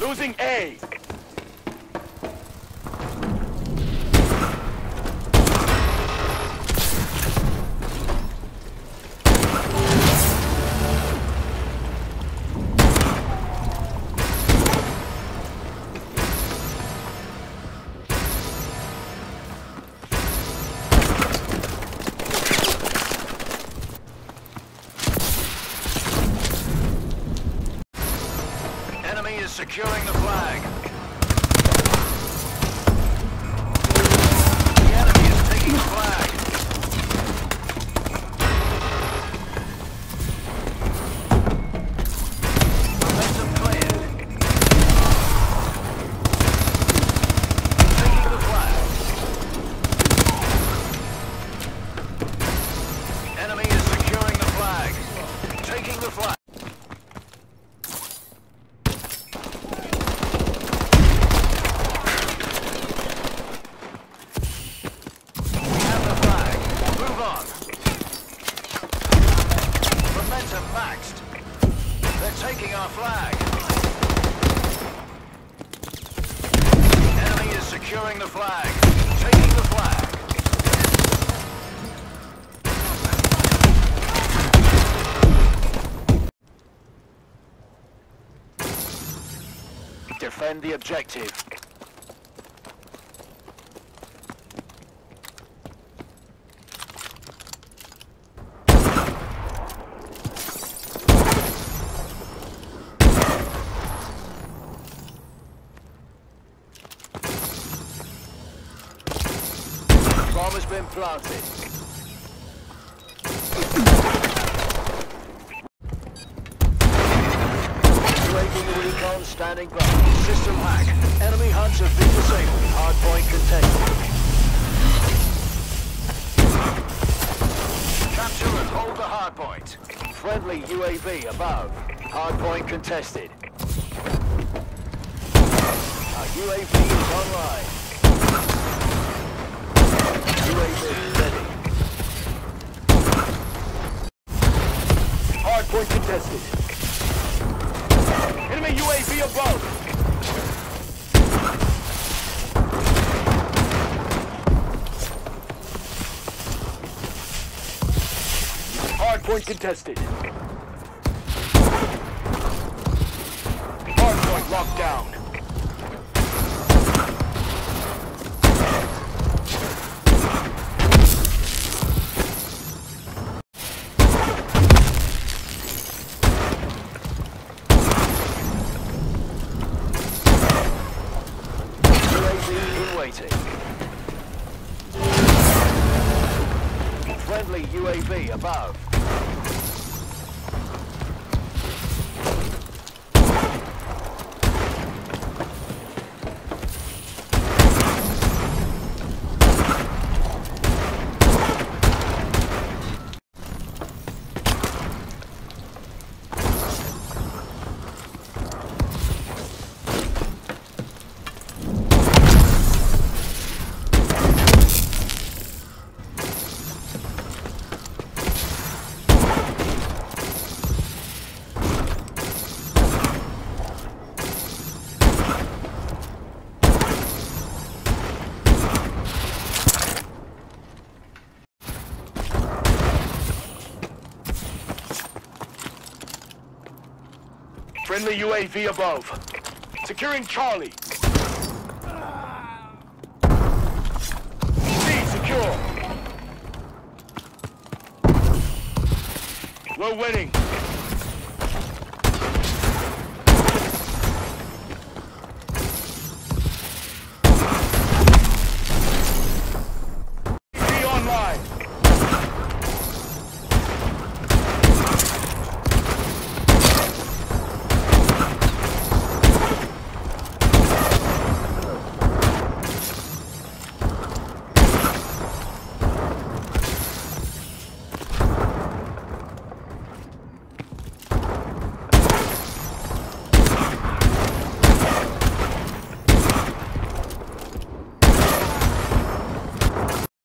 Losing A. securing the flag. Securing the flag. Taking the flag. Defend the objective. Has been planted. Recon standing by. System hack. Enemy HUDs have been disabled. Hardpoint contested. Capture and hold the hard point. Friendly UAV above. Hardpoint contested. Our UAV is online. UAV ready. Hardpoint contested. Enemy UAV above. Hardpoint contested. Hardpoint locked down. Waiting. Friendly UAV above. Friendly UAV above. Securing Charlie. Secure. We're winning.